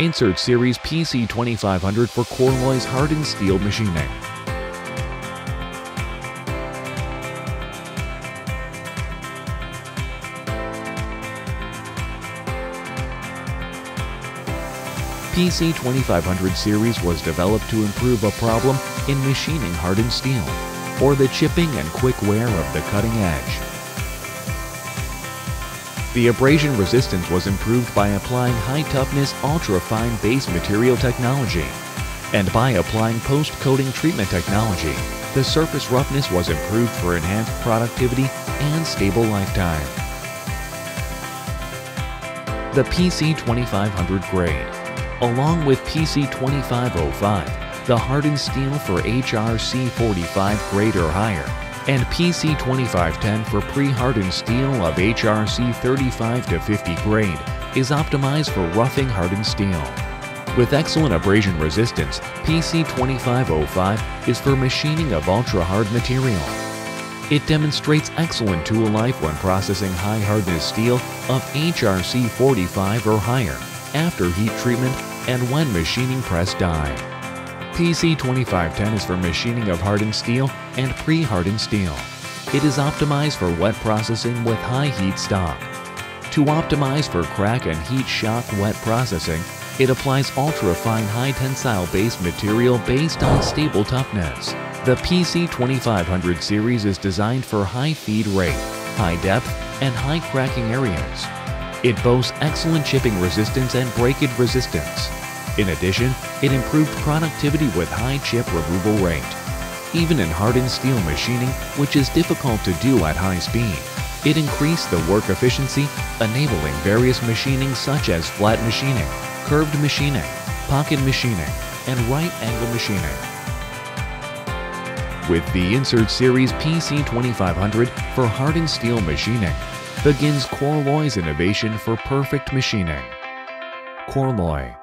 Insert Series PC2500 for KORLOY's hardened steel machining. PC2500 series was developed to improve a problem in machining hardened steel, or the chipping and quick wear of the cutting edge. The abrasion resistance was improved by applying high-toughness, ultra-fine base material technology. And by applying post-coating treatment technology, the surface roughness was improved for enhanced productivity and stable lifetime. The PC2500 grade, along with PC2505, the hardened steel for HRC 45 grade or higher, and PC2510 for pre-hardened steel of HRC 35 to 50 grade is optimized for roughing hardened steel. With excellent abrasion resistance, PC2505 is for machining of ultra-hard material. It demonstrates excellent tool life when processing high hardness steel of HRC 45 or higher after heat treatment and when machining press die. PC2510 is for machining of hardened steel and pre-hardened steel. It is optimized for wet processing with high heat shock. To optimize for crack and heat shock wet processing, it applies ultra-fine high tensile base material based on stable toughness. The PC2500 series is designed for high feed rate, high depth, and high cracking areas. It boasts excellent chipping resistance and breakage resistance. In addition, it improved productivity with high chip removal rate. Even in hardened steel machining, which is difficult to do at high speed, it increased the work efficiency, enabling various machining such as flat machining, curved machining, pocket machining, and right angle machining. With the Insert Series PC2500 for hardened steel machining, begins KORLOY's innovation for perfect machining. KORLOY